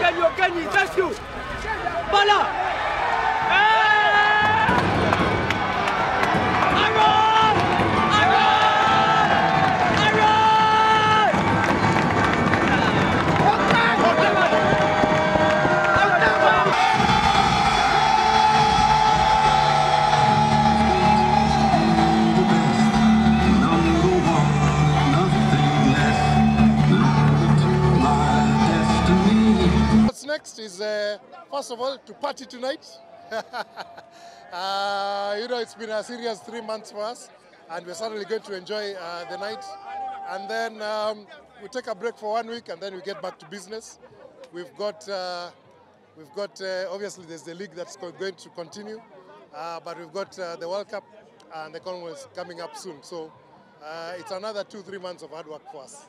Gagnons, gagnons, gagnons next is, uh, first of all, to party tonight. uh, you know, it's been a serious three months for us, and we're certainly going to enjoy uh, the night. And then um, we take a break for one week, and then we get back to business. We've got, uh, we've got uh, obviously there's the league that's go- going to continue, uh, but we've got the World Cup and the Commonwealth coming up soon. So it's another two, three months of hard work for us.